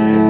Amen.